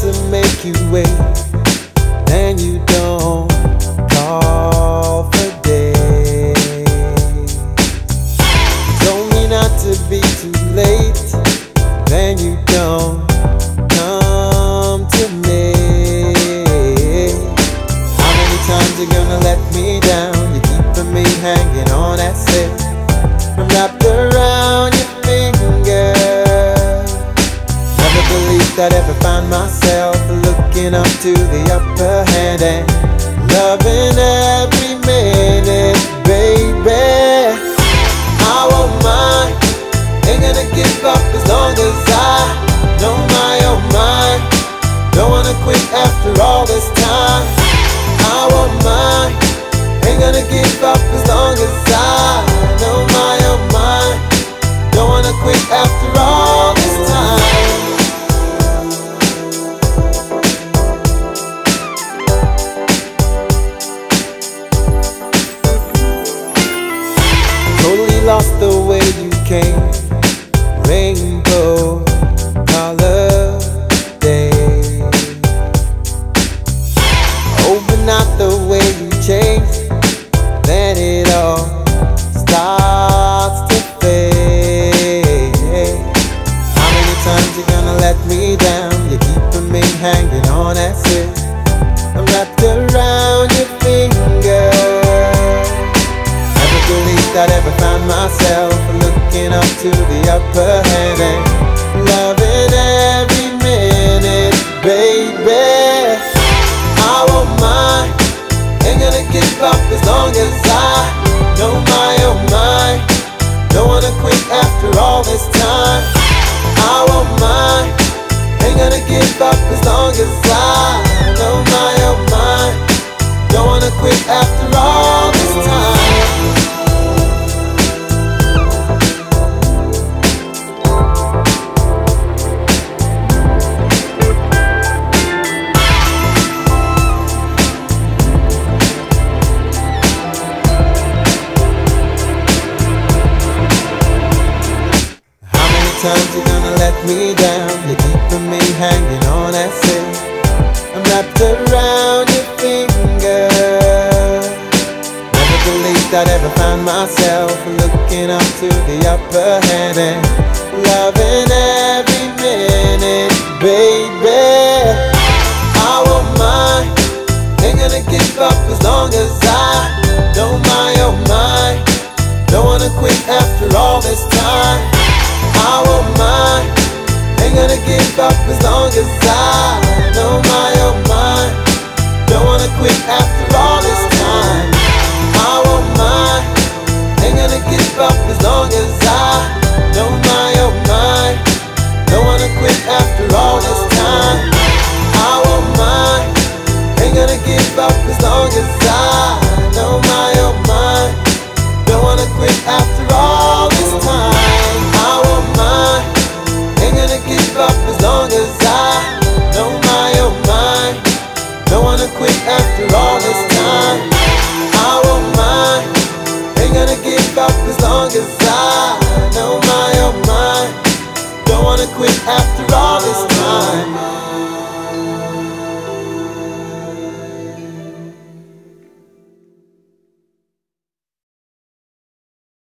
to make you wait, then you don't call for days. Told me not to be too late, then you don't come to me. How many times you gonna let me down? You're keeping me hanging on that sip from after. Never I'd ever find myself looking up to the upper hand and loving every minute, baby. I won't mind, ain't gonna give up as long as I know my own mind. Don't wanna quit after all this time. I won't mind, ain't gonna give up as long as I know my own mind. Don't wanna quit after came. Rainbow color day. Oh, but not the way you changed. Then it all starts to fade. How many times you gonna let me down? You're keeping me hanging on that silk. I'm wrapped around your finger. Never believed I'd ever find myself looking up to the upper hand and loving every minute, baby. I won't mind, ain't gonna give up as long as I know my own mind. Don't wanna quit after all this time. I won't mind, ain't gonna give up as long as I know my own mind. Don't wanna quit after all this time. How many times you gonna let me down? You're keeping me hanging on that silk. I'm wrapped around your finger. Never believed I'd ever find myself looking up to the upper hand and loving every minute, baby. I won't mind, ain't gonna give up as long as I gonna give up as long as I know my own mind. Don't wanna quit after up as long as I know my own mind. Don't wanna quit after all this time.